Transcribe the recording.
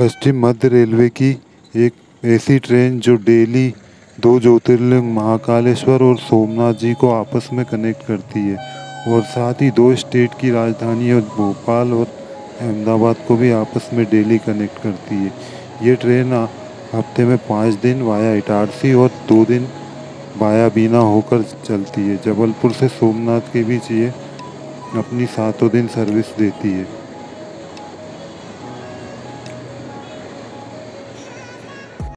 पश्चिम मध्य railway की एक ऐसी ट्रेन जो डेली दो ज्योतिर्लिंग, महाकालेश्वर और सोमनाथ जी को आपस में कनेक्ट करती है और साथ ही दो स्टेट की राजधानी और भोपाल और अहमदाबाद को भी आपस में डेली कनेक्ट करती है। ये ट्रेन हफ़्ते में पाँच दिन वाया इटारसी और दो दिन वाया बीना होकर चलती है। जबलपुर से सोमनाथ के बीच ये अपनी सातों दिन सर्विस देती है।